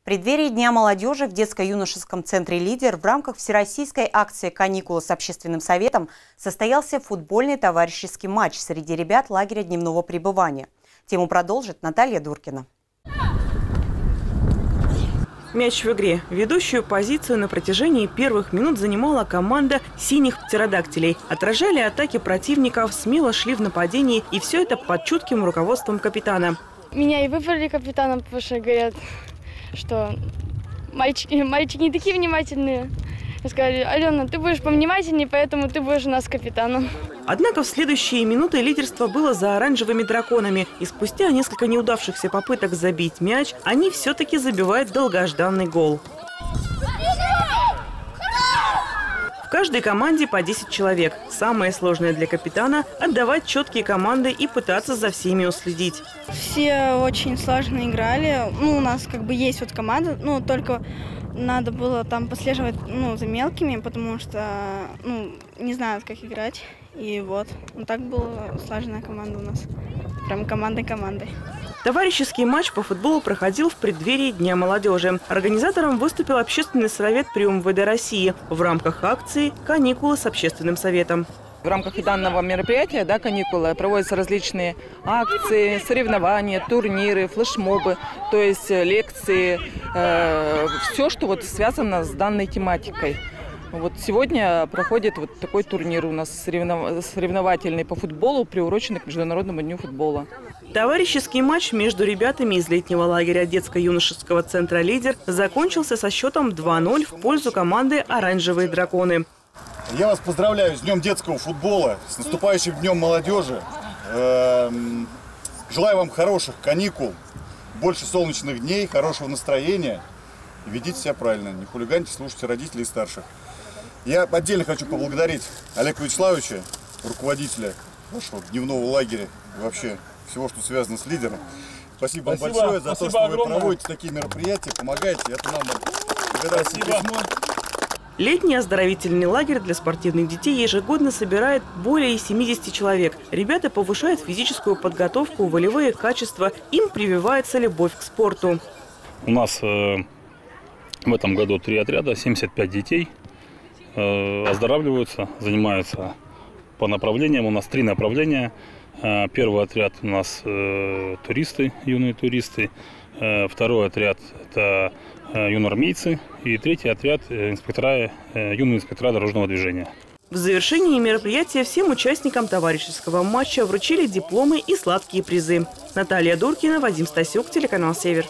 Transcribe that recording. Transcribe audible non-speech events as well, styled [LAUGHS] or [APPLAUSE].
В преддверии Дня молодежи в детско-юношеском центре «Лидер» в рамках всероссийской акции «Каникулы с общественным советом» состоялся футбольный товарищеский матч среди ребят лагеря дневного пребывания. Тему продолжит Наталья Дуркина. Мяч в игре. Ведущую позицию на протяжении первых минут занимала команда синих птеродактилей. Отражали атаки противников, смело шли в нападении, и все это под чутким руководством капитана. Меня и выбрали капитаном, потому что говорят, что мальчики, [LAUGHS] мальчики не такие внимательные. Сказали, Алена, ты будешь повнимательнее, поэтому ты будешь у нас капитаном. Однако в следующие минуты лидерство было за оранжевыми драконами. И спустя несколько неудавшихся попыток забить мяч, они все-таки забивают долгожданный гол. В каждой команде по 10 человек. Самое сложное для капитана – отдавать четкие команды и пытаться за всеми уследить. Все очень сложно играли. Ну, у нас как бы есть вот команда, ну, только надо было там послеживать ну, за мелкими, потому что ну, не знают, как играть. И вот, вот так была слаженная команда у нас. Прям командой-командой. Товарищеский матч по футболу проходил в преддверии Дня молодежи. Организатором выступил общественный совет при МВД России в рамках акции «Каникулы с общественным советом». В рамках данного мероприятия, да, каникулы, проводятся различные акции, соревнования, турниры, флешмобы, то есть лекции, э, все, что вот связано с данной тематикой. Вот сегодня проходит вот такой турнир у нас соревновательный по футболу, приуроченный к Международному дню футбола. Товарищеский матч между ребятами из летнего лагеря детско-юношеского центра «Лидер» закончился со счетом 2-0 в пользу команды «Оранжевые драконы». Я вас поздравляю с Днем детского футбола, с наступающим Днем молодежи. Эм, желаю вам хороших каникул, больше солнечных дней, хорошего настроения. ведите себя правильно, не хулиганьте, слушайте родителей и старших. Я отдельно хочу поблагодарить Олега Вячеславовича, руководителя вашего дневного лагеря вообще всего, что связано с лидером. Спасибо, Спасибо. вам большое за то, что огромное. вы проводите такие мероприятия, помогаете. Это нам письмо. Летний оздоровительный лагерь для спортивных детей ежегодно собирает более 70 человек. Ребята повышают физическую подготовку, волевые качества. Им прививается любовь к спорту. У нас э, в этом году три отряда, 75 детей – Э, оздоравливаются, занимаются по направлениям. У нас три направления. Э, первый отряд у нас э, туристы, юные туристы. Второй отряд – это юноармейцы. И третий отряд – инспектора, юные инспектора дорожного движения. В завершении мероприятия всем участникам товарищеского матча вручили дипломы и сладкие призы. Наталья Дуркина, Вадим Стасюк, телеканал «Север».